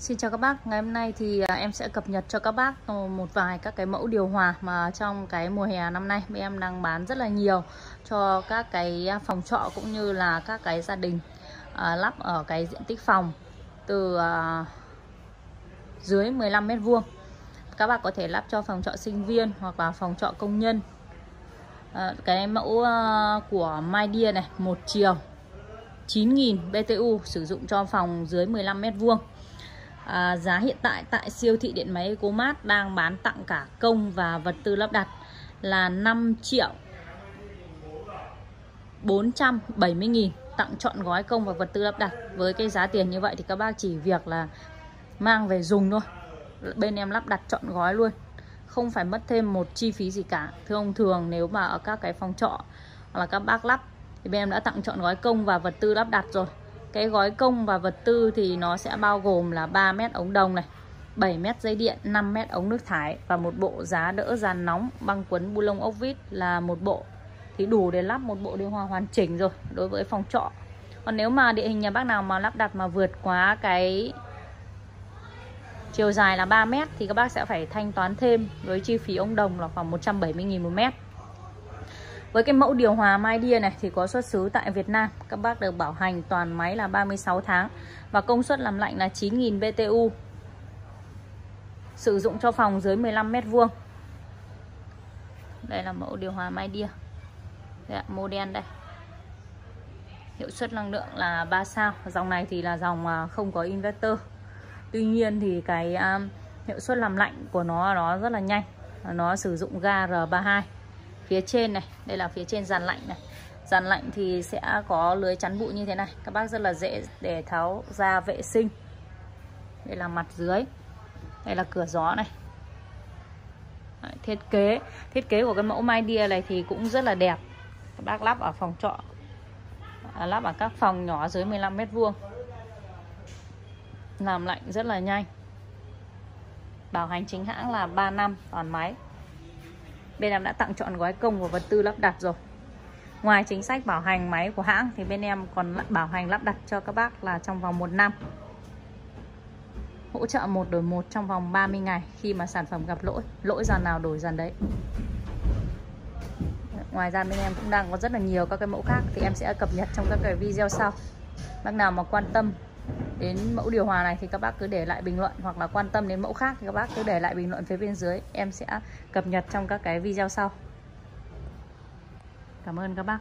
Xin chào các bác, ngày hôm nay thì à, em sẽ cập nhật cho các bác ờ, một vài các cái mẫu điều hòa mà trong cái mùa hè năm nay em đang bán rất là nhiều cho các cái phòng trọ cũng như là các cái gia đình à, lắp ở cái diện tích phòng từ à, dưới 15 mét vuông. Các bác có thể lắp cho phòng trọ sinh viên hoặc là phòng trọ công nhân. Ờ, cái mẫu ờ, của MyDia này, một chiều 9.000 BTU sử dụng cho phòng dưới 15 mét vuông à, giá hiện tại tại siêu thị điện máy EcoMart đang bán tặng cả công và vật tư lắp đặt là 5 triệu 470 nghìn. Tặng chọn gói công và vật tư lắp đặt. Với cái giá tiền như vậy thì các bác chỉ việc là mang về dùng thôi. Bên em lắp đặt chọn gói luôn. Không phải mất thêm một chi phí gì cả. Thưa ông thường nếu mà ở các cái phòng trọ hoặc là các bác lắp thì bên em đã tặng chọn gói công và vật tư lắp đặt rồi cái gói công và vật tư thì nó sẽ bao gồm là 3 mét ống đồng này 7 mét dây điện 5 mét ống nước thải và một bộ giá đỡ dàn nóng băng quấn bu lông ốc vít là một bộ. Thì đủ để lắp một bộ điều hòa hoàn chỉnh rồi đối với phòng trọ. Còn nếu mà địa hình nhà bác nào mà lắp đặt mà vượt quá cái chiều dài là 3 mét thì các bác sẽ phải thanh toán thêm với chi phí ống đồng là khoảng 170.000 một mét với cái mẫu điều hòa MyDia này thì có xuất xứ tại Việt Nam. Các bác được bảo hành toàn máy là 36 tháng và công suất làm lạnh là 9.000 BTU. Sử dụng cho phòng dưới 15 mét vuông. Đây là mẫu điều hòa MyDia. Đây ạ, model đây. Hiệu suất năng lượng là 3 sao. Dòng này thì là dòng à, không có inverter. Tuy nhiên thì cái um, hiệu suất làm lạnh của nó nó rất là nhanh. Nó sử dụng ga R32 phía trên này đây là phía trên dàn lạnh này. Dàn lạnh thì sẽ có lưới chắn bụi như thế này. Các bác rất là dễ để tháo ra vệ sinh. Đây là mặt dưới đây là cửa gió này. Đấy, thiết kế. Thiết kế của cái mẫu mai đia này thì cũng rất là đẹp. Các bác lắp ở phòng trọ. À, lắp ở các phòng nhỏ dưới 15 mét vuông. Làm lạnh rất là nhanh. Bảo hành chính hãng là 3 năm toàn máy bên em đã tặng chọn gói công và vật tư lắp đặt rồi. Ngoài chính sách bảo hành máy của hãng, thì bên em còn bảo hành lắp đặt cho các bác là trong vòng 1 năm. Hỗ trợ một đổi một trong vòng 30 ngày khi mà sản phẩm gặp lỗi. Lỗi dàn nào đổi dàn đấy ngoài ra bên em cũng đang có rất là nhiều các cái mẫu khác thì em sẽ cập nhật trong các cái video sau. Bác nào mà quan tâm đến mẫu điều hòa này thì các bác cứ để lại bình luận hoặc là quan tâm đến mẫu khác thì các bác cứ để lại bình luận phía bên dưới. Em sẽ cập nhật trong các cái video sau. Cảm ơn các bác.